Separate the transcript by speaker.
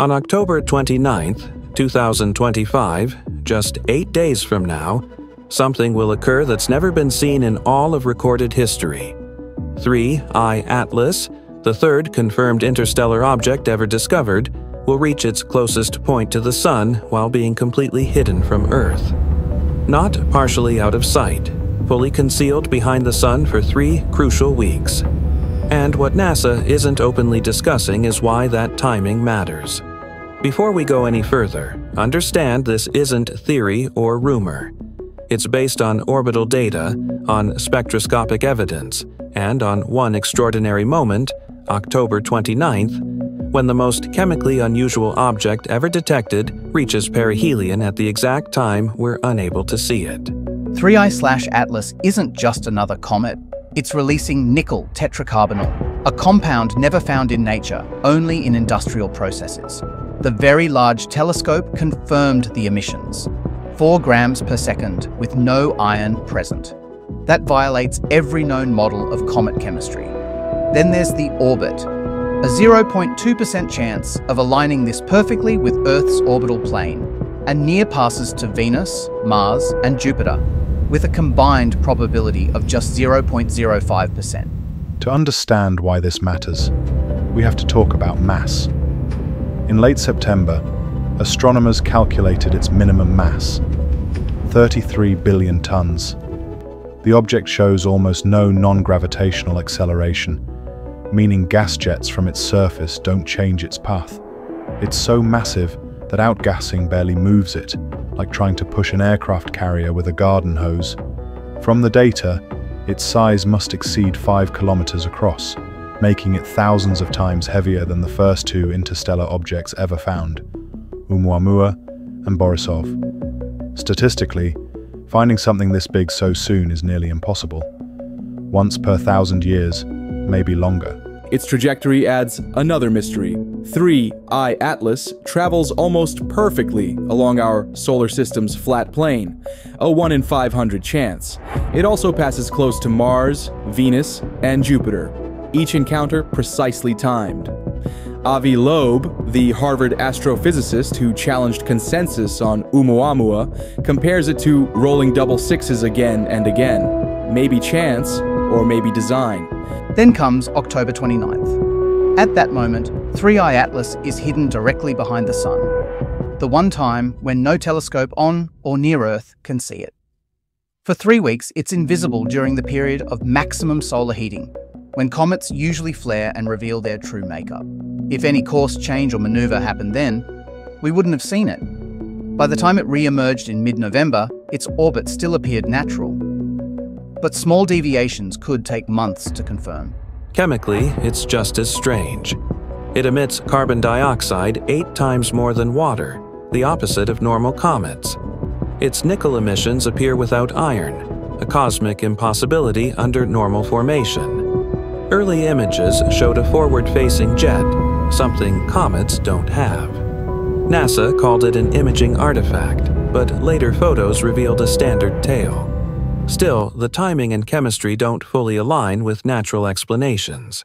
Speaker 1: On October 29, 2025, just eight days from now, something will occur that's never been seen in all of recorded history. 3I Atlas, the third confirmed interstellar object ever discovered, will reach its closest point to the Sun while being completely hidden from Earth. Not partially out of sight, fully concealed behind the Sun for three crucial weeks. And what NASA isn't openly discussing is why that timing matters. Before we go any further, understand this isn't theory or rumor. It's based on orbital data, on spectroscopic evidence, and on one extraordinary moment, October 29th, when the most chemically unusual object ever detected reaches perihelion at the exact time we're unable to see it.
Speaker 2: 3I slash Atlas isn't just another comet, it's releasing nickel tetracarbonyl, a compound never found in nature, only in industrial processes. The Very Large Telescope confirmed the emissions 4 grams per second with no iron present. That violates every known model of comet chemistry. Then there's the orbit, a 0.2% chance of aligning this perfectly with Earth's orbital plane, and near passes to Venus, Mars, and Jupiter, with a combined probability of just 0.05%.
Speaker 3: To understand why this matters, we have to talk about mass. In late September, astronomers calculated its minimum mass 33 billion tons. The object shows almost no non gravitational acceleration, meaning gas jets from its surface don't change its path. It's so massive that outgassing barely moves it, like trying to push an aircraft carrier with a garden hose. From the data, its size must exceed 5 kilometers across, making it thousands of times heavier than the first two interstellar objects ever found, Oumuamua and Borisov. Statistically, finding something this big so soon is nearly impossible. Once per thousand years, maybe longer.
Speaker 4: Its trajectory adds another mystery. 3I Atlas travels almost perfectly along our solar system's flat plane, a 1 in 500 chance. It also passes close to Mars, Venus, and Jupiter, each encounter precisely timed. Avi Loeb, the Harvard astrophysicist who challenged consensus on Oumuamua, compares it to rolling double sixes again and again. Maybe chance, or maybe design.
Speaker 2: Then comes October 29th. At that moment, 3I Atlas is hidden directly behind the Sun, the one time when no telescope on or near Earth can see it. For three weeks, it's invisible during the period of maximum solar heating, when comets usually flare and reveal their true makeup. If any course change or maneuver happened then, we wouldn't have seen it. By the time it re-emerged in mid-November, its orbit still appeared natural. But small deviations could take months to confirm.
Speaker 1: Chemically, it's just as strange. It emits carbon dioxide eight times more than water, the opposite of normal comets. Its nickel emissions appear without iron, a cosmic impossibility under normal formation. Early images showed a forward-facing jet, something comets don't have. NASA called it an imaging artifact, but later photos revealed a standard tail. Still, the timing and chemistry don't fully align with natural explanations.